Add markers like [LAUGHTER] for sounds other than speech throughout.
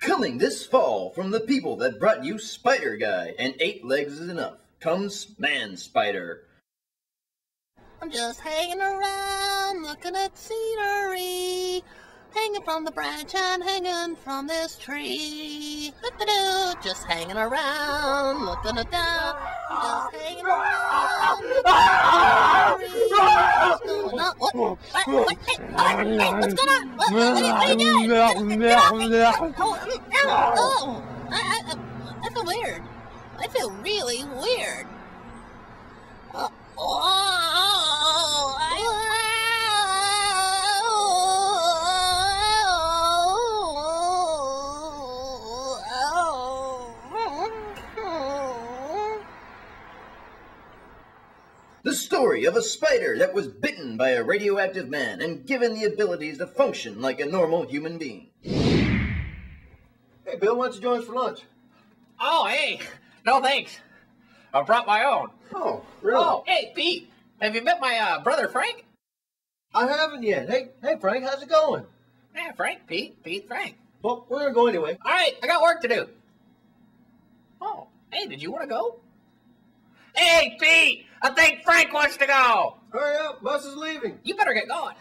Coming this fall from the people that brought you Spider Guy and Eight Legs is Enough comes Man Spider. I'm just hanging around, looking at scenery. Hanging from the branch and hanging from this tree. Just hanging around, looking at down. Just hanging around. What's going on? What? What? Are, you, doing? Oh, oh. I, I feel weird. I feel really weird. The story of a spider that was bitten by a radioactive man and given the abilities to function like a normal human being. Hey, Bill, why don't you join us for lunch? Oh, hey. No, thanks. I brought my own. Oh, really? Oh, hey, Pete. Have you met my uh, brother Frank? I haven't yet. Hey, hey, Frank, how's it going? Yeah, Frank, Pete, Pete, Frank. Well, we're gonna go anyway. All right, I got work to do. Oh, hey, did you want to go? Hey, Pete, I think Frank wants to go. Hurry up, bus is leaving. You better get going.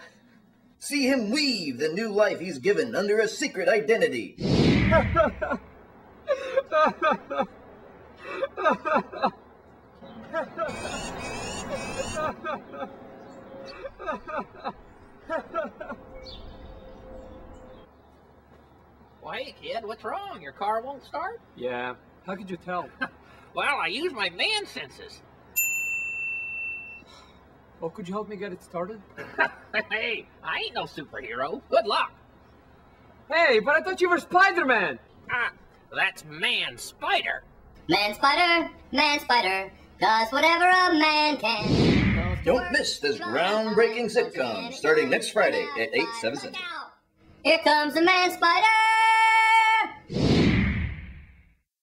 See him weave the new life he's given under a secret identity. [LAUGHS] Well, hey, kid, what's wrong? Your car won't start? Yeah. How could you tell? [LAUGHS] Well, I use my man senses. Oh, could you help me get it started? [LAUGHS] hey, I ain't no superhero. Good luck. Hey, but I thought you were Spider-Man! Ah, that's man spider. Man spider, man spider, does whatever a man can. Don't miss this groundbreaking sitcom starting next Friday at 8, 7 Central. Here comes the man spider.